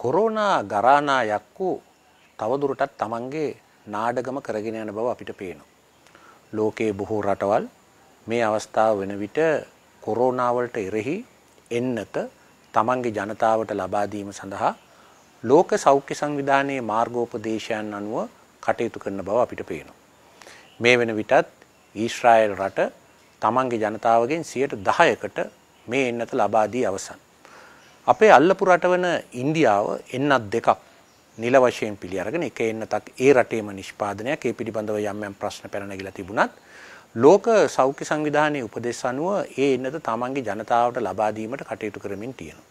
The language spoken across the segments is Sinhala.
කොරෝනා ගරානා යක්කු තවදුරටත් තමන්ගේ නාඩගම කරගෙන යන බව අපිට පේනවා. ලෝකයේ බොහෝ රටවල් මේ අවස්ථාව වෙන විට කොරෝනාවලට එරෙහි එන්නත තමන්ගේ ජනතාවට ලබා දීම සඳහා ලෝක සෞඛ්‍ය සංවිධානයේ මාර්ගෝපදේශයන් අනුව කටයුතු කරන බව අපිට පේනවා. මේ වෙන විටත් ඊශ්‍රායල් රට තමන්ගේ ජනතාවගෙන් 10%කට මේ එන්නත ලබා දී අවසන්. අපේ අල්ලපු රට වන ඉන්දියාව එන්නත් දෙකක් නිල වශයෙන් පිළි අරගෙන එක එන්නතක් ඒ රටේම නිෂ්පාදනයක් ඒ පිළිබඳව යම් යම් ප්‍රශ්න පැන නැගිලා තිබුණත් ලෝක සෞඛ්‍ය සංවිධානයේ උපදෙස් අනුව ඒ එන්නත තමන්ගේ ජනතාවට ලබා දීමට කටයුතු කරමින් තියෙනවා.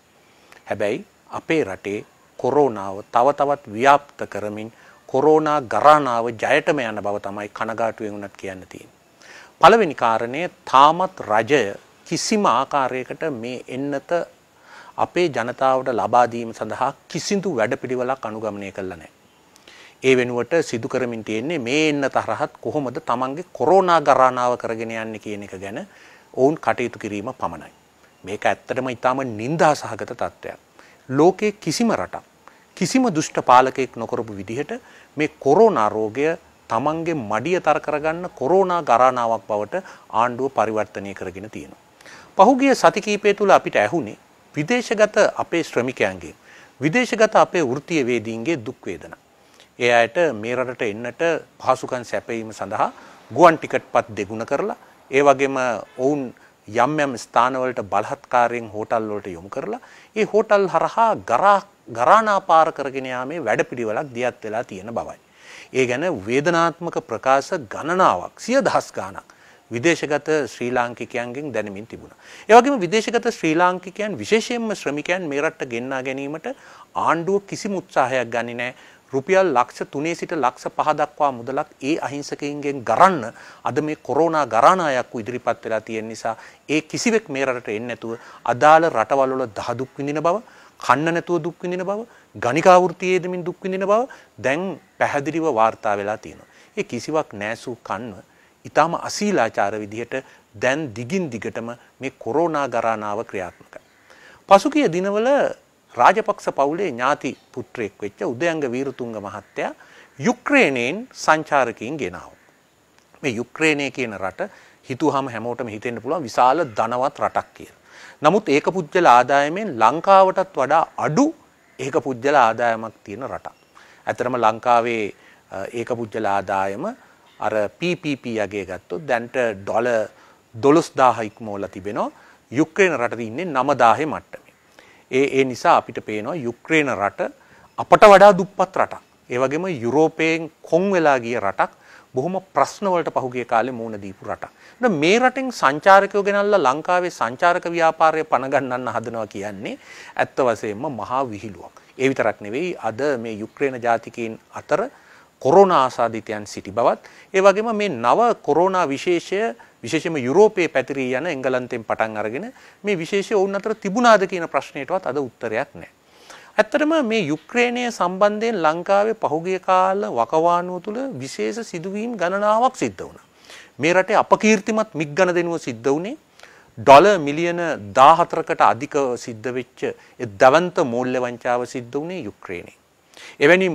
හැබැයි අපේ රටේ කොරෝනාව තව තවත් ව්‍යාප්ත කරමින් කොරෝනා ගරානාව ජයටම යන බව තමයි කනගාටුවෙන් උනත් කියන්න තියෙන්නේ. පළවෙනි කාරණය තාමත් රජය කිසිම ආකාරයකට මේ එන්නත අපේ ජනතාවට ලබා දීම සඳහා කිසිදු වැඩපිළිවෙලක් අනුගමනය කළා නැහැ. ඒ වෙනුවට සිදු කරමින් තියෙන්නේ මේ එන්න තරහත් කොහොමද තමන්ගේ කොරෝනා ගරානාව කරගෙන යන්නේ කියන එක ගැන ඔවුන් කටයුතු කිරීම පමණයි. මේක ඇත්තටම ඊටාම නිന്ദා සහගත තත්ත්වයක්. ලෝකේ කිසිම රටක් කිසිම දුෂ්ට පාලකයෙක් නොකරපු විදිහට මේ කොරෝනා රෝගය තමන්ගේ මඩිය තර කරගන්න කොරෝනා ගරානාවක් බවට ආණ්ඩුව පරිවර්තනය කරගෙන තියෙනවා. පහුගිය සති කීපය තුල අපිට ඇහුනේ විදේශගත අපේ ශ්‍රමිකයන්ගේ විදේශගත අපේ වෘත්තීය වේදීන්ගේ දුක් වේදනා. ඒ අයට මේ රටට එන්නට පහසුකම් සැපයීම සඳහා ගුවන් ටිකට්පත් දෙගුණ කරලා ඒ වගේම ඔවුන් යම් යම් ස්ථානවලට බලහත්කාරයෙන් හෝටල් වලට යොමු කරලා ඒ හෝටල් හරහා ගරා ගරානාපාර කරගෙන යාමේ වැඩපිළිවෙලක් දියත් වෙලා තියෙන බවයි. ඒ ගැන වේදනාත්මක ප්‍රකාශ ගණනාවක් සිය දහස් ගාණක් විදේශගත ශ්‍රී ලාංකිකයන්ගෙන් දැනමින් තිබුණා. ඒ වගේම විදේශගත ශ්‍රී ලාංකිකයන් විශේෂයෙන්ම ශ්‍රමිකයන් මේ රටට ගෙන්වා ගැනීමට ආණ්ඩුව කිසිම උත්සාහයක් ගන්නේ නැහැ. රුපියල් ලක්ෂ 3 සිට ලක්ෂ 5 දක්වා මුදලක් ඒ අහිංසකයින්ගෙන් ගරන්න අද මේ කොරෝනා ගරානායක් ඉදිරිපත් වෙලා තියෙන නිසා ඒ කිසිවෙක් මේ රටට එන්නේ නැතුව අදාළ රටවල් වල දහ දුක් විඳින බව, කන්න නැතුව දුක් විඳින බව, ගණිකා වෘත්තියේ දෙමින් දුක් විඳින බව දැන් පැහැදිලිව වාර්තා වෙලා තියෙනවා. ඒ කිසිවක් නැසූ කන්න ඊටාම අශීලාචාර විදිහට දැන් දිගින් දිගටම මේ කොරෝනා ගරානාව ක්‍රියාත්මකයි. පසුගිය දිනවල රාජපක්ෂ පවුලේ ඥාති පුත්‍රයෙක් වෙච්ච උදයංග වීරතුංග මහත්තයා යුක්‍රේනයෙන් සංචාරකයින් ගෙනාව. මේ යුක්‍රේනය කියන රට හිතුවහම හැමෝටම හිතෙන්න පුළුවන් විශාල ධනවත් රටක් කියලා. නමුත් ඒක පුජ්‍යල ආදායමෙන් ලංකාවටත් වඩා අඩු ඒක පුජ්‍යල ආදායමක් තියෙන රටක්. ඇතරම ලංකාවේ ඒක පුජ්‍යල ආදායම අර PPP යගේ ගත්තොත් දැන්ට ඩොල දොළොස් දාහ ඉක්මෝල තිබෙනවා යුක්්‍රේන රට ඉන්නේ නමදාහෙ මට්ටමේ. ඒ ඒ නිසා අපිට පේනවා යුක්්‍රේන රට අපට වඩා දුප්පත් රටක්. ඒවගේම යුරෝපයෙන් කොං වෙලා ගිය රටක් බොහොම ප්‍රශ්නවලට පහුගිය කාලේ මුණ දීපු රටක්. මේ රටෙන් සංචාරකයෝ ගෙනල්ලා ලංකාවේ සංචාරක ව්‍යාපාරය පනගන්නන්න හදනවා කියන්නේ ඇත්ත වශයෙන්ම මහා විහිළුවක්. ඒ විතරක් නෙවෙයි අද මේ යුක්්‍රේන ජාතිකයින් අතර කොරෝනා ආසාදිතයන් සිටි බවත් ඒ වගේම මේ නව කොරෝනා විශේෂය විශේෂම යුරෝපයේ පැතිරී යන එංගලන්තෙන් පටන් අරගෙන මේ විශේෂය ඔවුන් අතර තිබුණාද කියන ප්‍රශ්නයටවත් අද උත්තරයක් නැහැ. ඇත්තටම මේ යුක්‍රේනය සම්බන්ධයෙන් ලංකාවේ පහුගිය කාල වකවානුව තුළ විශේෂ සිදුවීම් ගණනාවක් සිද්ධ වුණා. මේ රටේ අපකීර්තිමත් මික් ගණ දෙනුව සිද්ධ වුණේ ඩොල මිලියන 14කට අධික සිද්ධ වෙච්ච ඒ දවන්ත මූල්‍ය වංචාව සිද්ධ වුණේ යුක්‍රේනයේ. එවැනි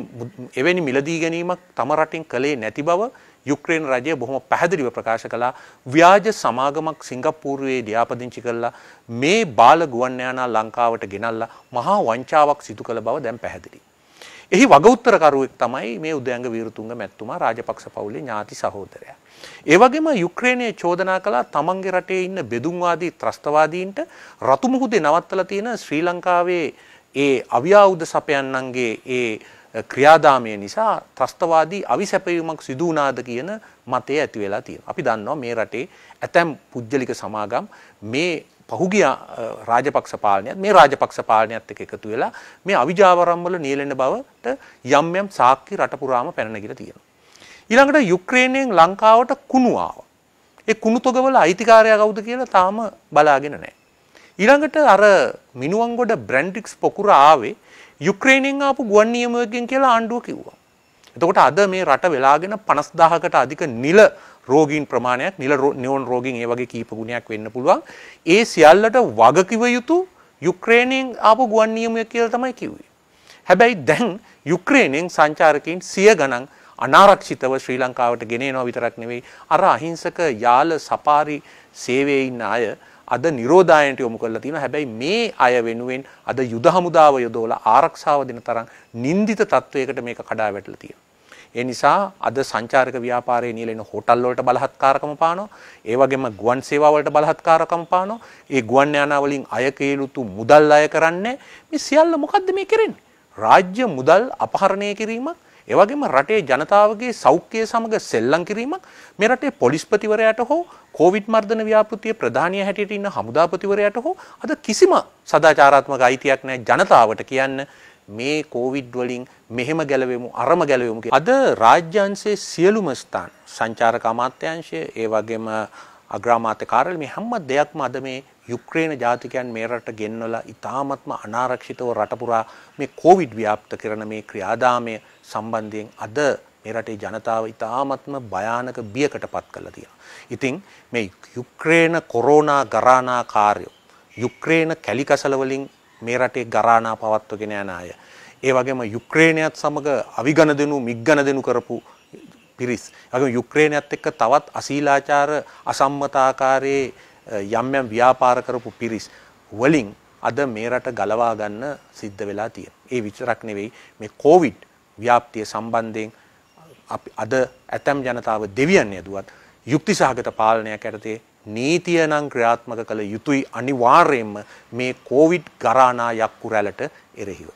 එවැනි මිලදී ගැනීමක් තම රටින් කළේ නැති බව යුක්්‍රේන් රජය බොහොම පැහැදිලිව ප්‍රකාශ කලා ව්‍යාජ සමාගමක් සිංගප්පූරුවේ ඩ්‍යාපදිංචි කරලා මේ බාල ගුවන්්‍යයානා ලංකාවට ගෙනල්ලා මහා වංචාවක් සිදු කළ බව දැන් පැහැදිලි. එහි වගඋත්තරකරුවෙක් තමයි මේ උදයංග වීරතුන්ග මැත්තුමා රාජපක්ෂ පවුලේ ඥාති සහෝදරය. ඒවගේම යුක්්‍රේණය චෝදනා කලා තමන්ගේ රටේ ඉන්න බෙදුම්වාදී ත්‍රස්තවාදීන්ට රතුමුහුදේ නවත්තල තියෙන ශ්‍රී ලංකාවේ ඒ අවියාවුද සපයන්නන්ගේ ඒ ක්‍රියාදාමය නිසා ත්‍රස්තවාදී අවිසැපයීමක් සිදු වුණාද කියන මතය ඇති වෙලා තියෙනවා. අපි දන්නවා මේ රටේ ඇතැම් පුජ්‍යලික සමාගම් මේ පහුගිය රාජපක්ෂ පාලනයත් මේ රාජපක්ෂ පාලනයත් එක්ක එකතු වෙලා මේ අවිජාවරම් වල නියැලෙන බවට යම් යම් සාක්ෂි රට පුරාම පැන නැගිලා තියෙනවා. ඊළඟට යුක්‍රේනයෙන් ලංකාවට කුණු ආවා. ඒ කුණු තොගවල අයිතිකාරයා කවුද කියලා තාම බලාගෙන නැහැ. ඊළඟට අර මිනුවන්ගොඩ බ්‍රැන්ඩික්ස් පොකුර ආවේ යුක්‍රේණයෙන් ආපු ගුවන් නියමුවකින් කියලා ආණ්ඩුව කිව්වා. එතකොට අද මේ රට වෙලාගෙන 50000කට අධික නිල රෝගීන් ප්‍රමාණයක් නිල නියෝන් රෝගීන් ඒ වගේ කීප ගුණයක් වෙන්න පුළුවන්. ඒ සියල්ලට වගකිව යුතු යුක්‍රේණයෙන් ආපු ගුවන් නියමුවෙක් කියලා තමයි කිව්වේ. හැබැයි දැන් යුක්‍රේනයෙන් සංචාරකයින් සිය ගණන් අනාරක්ෂිතව ශ්‍රී ලංකාවට ගෙනනවා විතරක් නෙවෙයි අර අහිංසක යාල සපාරි සේවයේ ඉන්න අය අද නිරෝධායනට යොමු කරලා තියෙනවා. හැබැයි මේ අය වෙනුවෙන් අද යුද හමුදාව යොදවලා ආරක්ෂාව දෙන තරම් නින්දිත තත්වයකට මේක කඩා වැටලා තියෙනවා. ඒ නිසා අද සංචාරක ව්‍යාපාරයේ නියැලෙන හෝටල් වලට බලහත්කාරකම පානවා. ඒ වගේම ගුවන් සේවා වලට බලහත්කාරකම පානවා. ඒ ගුවන් යානා වලින් අය කේලුතු මුදල් අය කරන්නේ මේ සියල්ල මොකද්ද මේ කරන්නේ? රාජ්‍ය මුදල් අපහරණය කිරීමක් ඒ වගේම රටේ ජනතාවගේ සෞඛ්‍යය සමග සෙල්ලම් කිරීමක් මේ රටේ පොලිස්පතිවරයාට හෝ කෝවිඩ් මර්ධන ව්‍යාපෘතියේ ප්‍රධානිය හැටියට ඉන්න හමුදාපතිවරයාට හෝ අද කිසිම සදාචාරාත්මක අයිතියක් නැහැ ජනතාවට කියන්න. මේ කෝවිඩ් වලින් මෙහෙම ගැලවෙමු අරම ගැලවෙමු අද රාජ්‍යංශයේ සියලුම ස්ථාන සංචාරක අමාත්‍යාංශය ඒ වගේම අග්‍රාමාත්‍ය කාර්යාලය මේ හැම දෙයක්ම අද මේ යුක්‍රේන ජාතිකයන් මේ රට ගෙන්වලා ඉතාමත්ම අනාරක්ෂිතව රට පුරා මේ කෝවිඩ් ව්‍යාප්ත කරන මේ ක්‍රියාදාමය සම්බන්ධයෙන් අද මේ රටේ ජනතාව ඉතාමත්ම භයානක බියකට පත් කරලා තියෙනවා. ඉතින් මේ යුක්‍රේන කොරෝනා ගරානා කාර්යය යුක්‍රේන කැලිකසල වලින් මේ රටේ ගරානා පවත්වගෙන යන අය. ඒ වගේම යුක්‍රේනයත් සමග අවිගණ දෙනු මිග්ගණ දෙනු කරපු පිරිස්. වගේම යුක්‍රේනයත් එක්ක තවත් අශීලාචාර අසම්මතාකාරයේ යම් යම් ව්‍යාපාර කරපු පිරිස් වලින් අද මේ රට ගලවා ගන්න සිද්ධ වෙලා තියෙනවා. ඒ විතරක් නෙවෙයි මේ කොවිඩ් ව්‍යාප්තිය සම්බන්ධයෙන් අපි අද ඇතැම් ජනතාව දෙවියන් යදුවත් යුක්තිසහගත පාලනයක් ඇතේ නීතිය නම් ක්‍රියාත්මක කළ යුතුයි අනිවාර්යයෙන්ම මේ කෝවිඩ් ගරානා යක්කු රැලට එරෙහිව.